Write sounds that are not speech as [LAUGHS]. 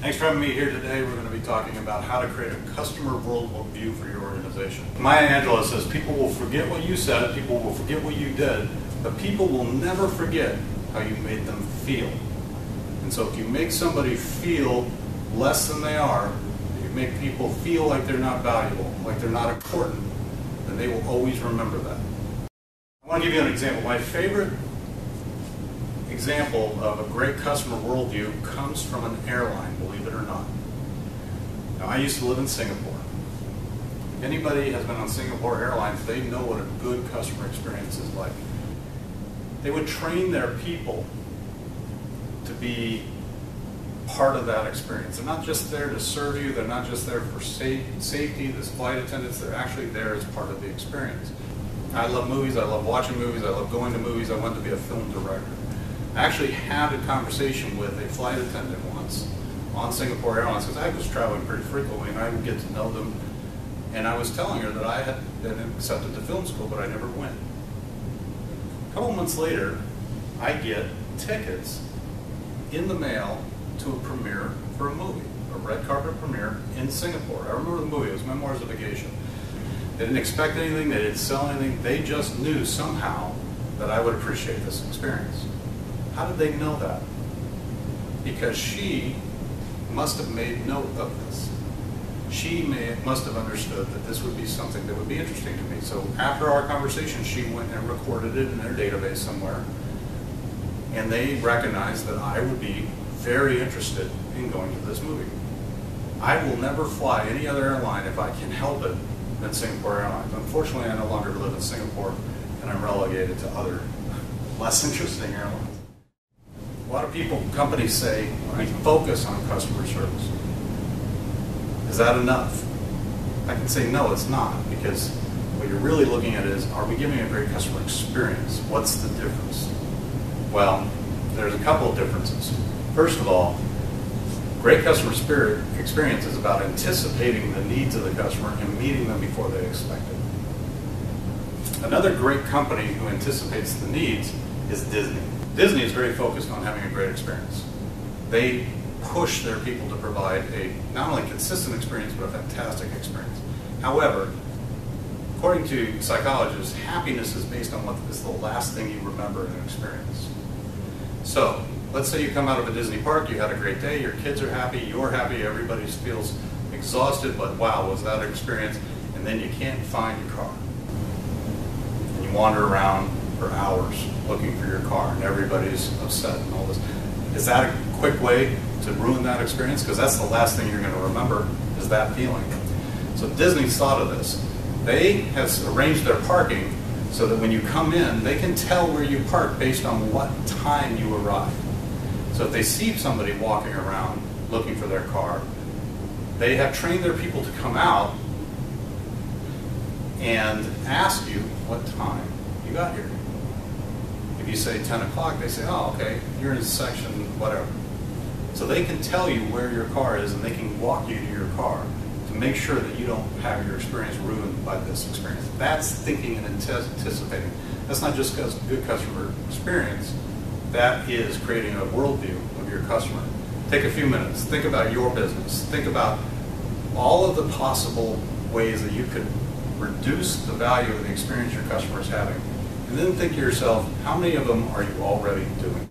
Thanks for having me here today. We're going to be talking about how to create a customer worldview for your organization. Maya Angelou says people will forget what you said, people will forget what you did, but people will never forget how you made them feel. And so if you make somebody feel less than they are, you make people feel like they're not valuable, like they're not important, then they will always remember that. I want to give you an example. My favorite example of a great customer worldview comes from an airline, believe it or not. Now, I used to live in Singapore. If anybody has been on Singapore Airlines, they know what a good customer experience is like. They would train their people to be part of that experience. They're not just there to serve you, they're not just there for safety, this flight attendants, they're actually there as part of the experience. I love movies, I love watching movies, I love going to movies, I want to be a film director. Actually had a conversation with a flight attendant once on Singapore Airlines because I was traveling pretty frequently and I would get to know them. And I was telling her that I had been accepted to film school, but I never went. A couple months later, I get tickets in the mail to a premiere for a movie, a red carpet premiere in Singapore. I remember the movie, it was Memoirs of a Vacation. They didn't expect anything, they didn't sell anything, they just knew somehow that I would appreciate this experience. How did they know that? Because she must have made note of this. She may, must have understood that this would be something that would be interesting to me. So after our conversation, she went and recorded it in their database somewhere. And they recognized that I would be very interested in going to this movie. I will never fly any other airline if I can help it than Singapore Airlines. Unfortunately, I no longer live in Singapore and I'm relegated to other [LAUGHS] less interesting airlines. A lot of people, companies say, focus on customer service. Is that enough? I can say, no, it's not, because what you're really looking at is, are we giving a great customer experience? What's the difference? Well, there's a couple of differences. First of all, great customer spirit experience is about anticipating the needs of the customer and meeting them before they expect it. Another great company who anticipates the needs is Disney. Disney is very focused on having a great experience. They push their people to provide a not only consistent experience, but a fantastic experience. However, according to psychologists, happiness is based on what is the last thing you remember in an experience. So, let's say you come out of a Disney park, you had a great day, your kids are happy, you're happy, everybody feels exhausted, but wow, was that an experience? And then you can't find your car. And you wander around for hours looking for your car and everybody's upset and all this. Is that a quick way to ruin that experience? Because that's the last thing you're going to remember is that feeling. So Disney's thought of this. They have arranged their parking so that when you come in, they can tell where you park based on what time you arrive. So if they see somebody walking around looking for their car, they have trained their people to come out and ask you what time you got here If you say 10 o'clock, they say, oh, okay, you're in section whatever. So they can tell you where your car is and they can walk you to your car to make sure that you don't have your experience ruined by this experience. That's thinking and anticipating. That's not just good customer experience, that is creating a worldview of your customer. Take a few minutes, think about your business, think about all of the possible ways that you could reduce the value of the experience your customer is having and then think to yourself, how many of them are you already doing?